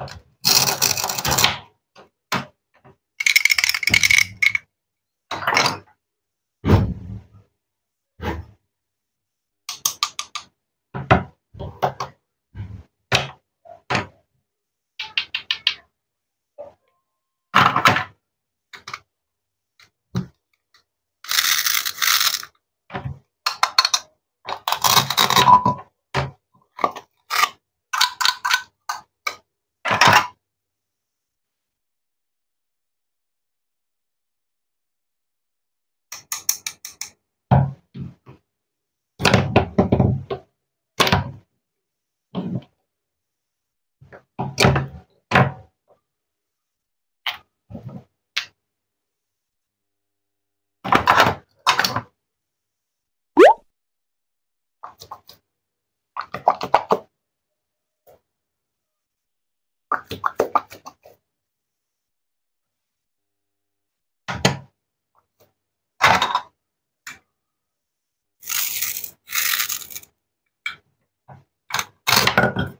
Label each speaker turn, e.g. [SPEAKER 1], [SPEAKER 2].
[SPEAKER 1] you happen.